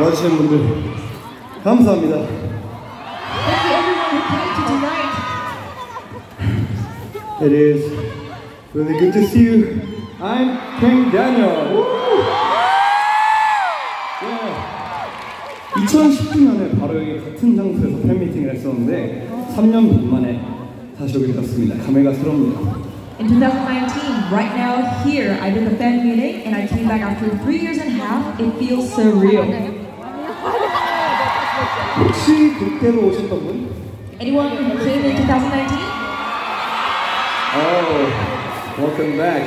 와주신 분들 감사합니다. It is really good to see you. I'm King Daniel. Yeah. 2019년에 바로 여기 같은 장소에서 팬미팅을 했었는데 3년 반 만에 다시 오게 되었습니다. 감회가 In 2019, right now here, I did the fan meeting and I came back after three years and a half. It feels surreal. 혹시 그때로 오셨던 분? Anyone who came in 2019? Oh, welcome back.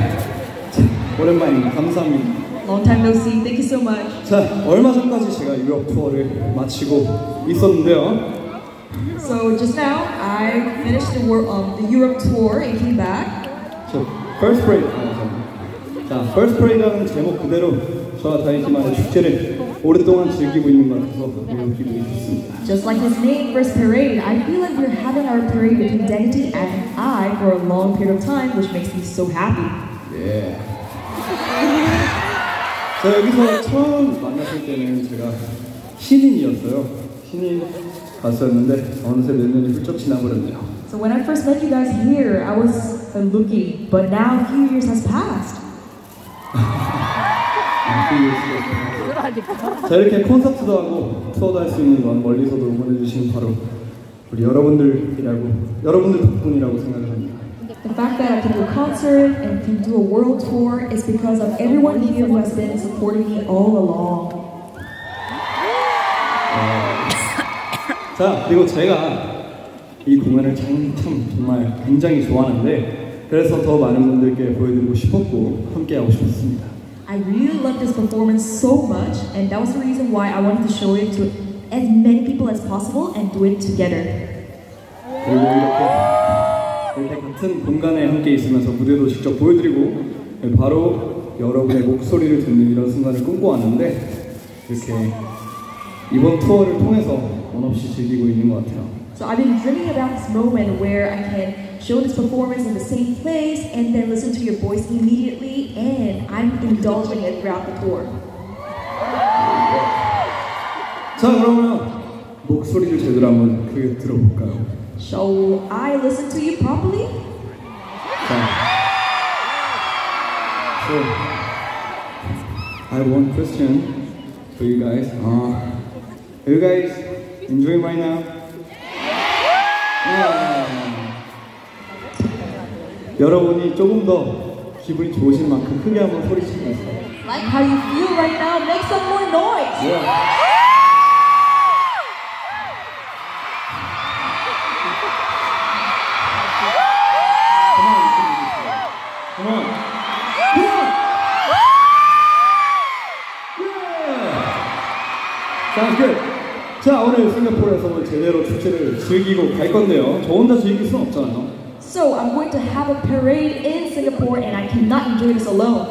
자, 오랜만입니다. 감사합니다. Long time no see. Thank you so much. 자, 얼마 전까지 제가 유럽 투어를 마치고 있었는데요. So just now, I finished the, world, um, the Europe tour and came back. 저 First Parade 자, First Parade라는 제목 그대로 저와 다이지만의 축제를 오랫동안 즐기고 있는 것 같아서 매우 기분이 좋습니다. Just like his name, First Parade, I feel like we're having our parade between Identity and I for a long period of time, which makes me so happy. 예. 자, 여기서 처음 만났을 때는 제가 신인이었어요. 신인 가수였는데 어느새 몇 년이 훌쩍 지나버렸네요. So when I first met you guys here, I was a rookie, but now a few years has passed. 자 이렇게 콘서트도 하고 투어도 할 수 있는 건 멀리서도 응원해 주시는 바로 우리 여러분들이라고 여러분들 덕분이라고 생각을 합니다. The fact that I can do a concert and can do a world tour is because of everyone here who has been supporting me all along. 자 그리고 제가 이 공연을 참, 참 정말 굉장히 좋아하는데 그래서 더 많은 분들께 보여드리고 싶었고 함께 하고 싶었습니다. I really love this performance so much, and that was the reason why I wanted to show it to as many people as possible and do it together. 그리고 이렇게, 이렇게 같은 공간에 함께 있으면서 무대도 직접 보여드리고 바로 여러분의 목소리를 듣는 이런 순간을 꿈꿔왔는데 이렇게 이번 투어를 통해서 원 없이 즐기고 있는 것 같아요. So I've been dreaming about this moment where I can show this performance in the same place and then listen to your voice immediately, and I'm indulging it throughout the tour. 자 그러면 목소리를 제대로 한번 크게 들어볼까요? Shall I listen to you properly? 자, so I have one question for you guys. Uh, are you guys enjoying right now? 여러분이 조금 더 기분이 좋으신 만큼 크게 한번 소리치면서 Like how you feel right now, make some more noise. yeah. Sounds good. 자 오늘 싱가포르에서 제대로 축제를 즐기고 갈 건데요. 저 혼자 즐길 순 없잖아요. So I'm going to have a parade in Singapore, and I cannot enjoy this alone.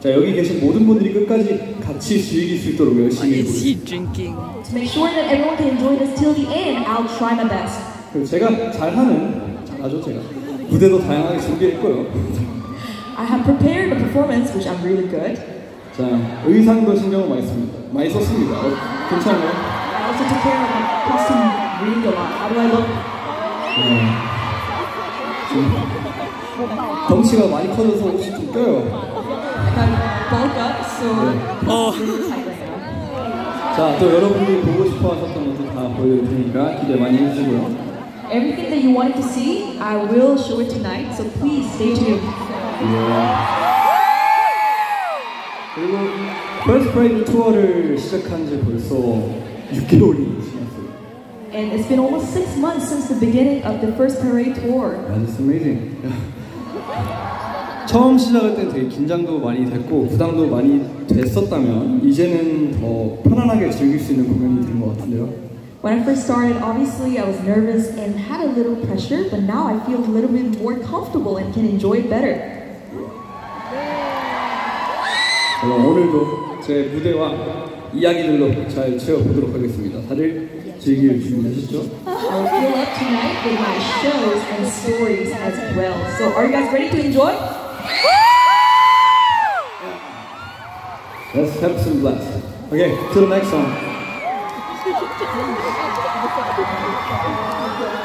자 여기 계신 모든 분들이 끝까지 같이 즐길 수 있도록 열심히 해보겠습니다. drinking? To make sure that everyone can enjoy this till the end, I'll try my best. 그리고 제가 잘하는 잘하죠 제가 무대도 다양하게 준비했고요. I have prepared a performance, which I'm really good. 자 의상도 신경을 많이 씁니다. 많이 썼습니다. 어, 괜찮아요? Also took care of my costume really a lot. How do I look? 네. 좀 덩치가 많이 커져서 옷이 좀 껴요. Got bulk up, so Oh. now. 자 또 여러분들이 보고 싶어 하셨던 것도 다 보여드릴 테니까 기대 많이 해주시고요. Everything that you wanted to see, I will show it tonight. So please stay tuned. 그리고 First Parade 투어를 시작한 지 벌써 6개월이 지났어요. And it's been almost six months since the beginning of the first parade tour. That's amazing. 처음 시작할 땐 되게 긴장도 많이 됐고 부담도 많이 됐었다면 이제는 더 편안하게 즐길 수 있는 공연이 된 것 같은데요. When I first started, obviously I was nervous and had a little pressure, but now I feel a little bit more comfortable and can enjoy it better. 오늘도 제 무대와 이야기들로 잘 채워보도록 하겠습니다. 다들 즐길 준비되셨죠? I will fill up tonight with my shows and stories as well. So are you guys ready to enjoy? Let's have some blast. Okay, to the next song. 아,